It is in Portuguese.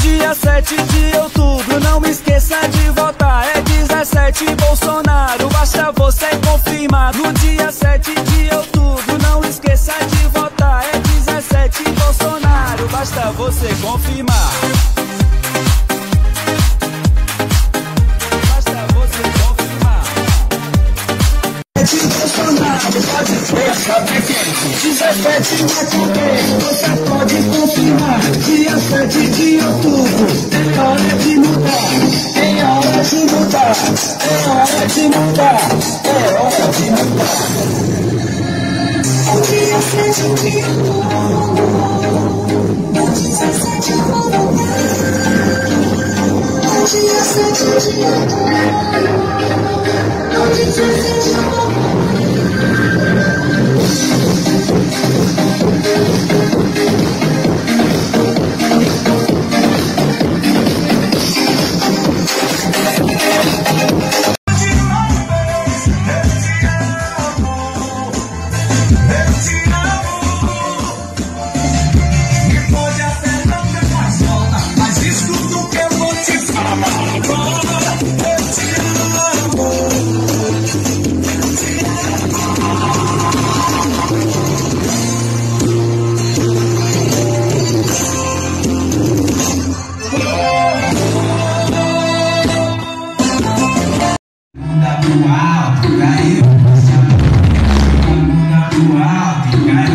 dia 7 de outubro, não esqueça de votar. É 17 Bolsonaro, basta você confirmar. No dia 7 de outubro, não esqueça de votar. É 17 Bolsonaro, basta você confirmar. Bolsonaro, pode ser, sabe quem? 17 Macumbeiro, você pode confirmar. É hora de mudar. É hora de mudar. Dia 7 de outubro, no 17 vou Dia 7 de outubro, no 17 vou pro alto, caiu, se apoiou, pro alto, caiu.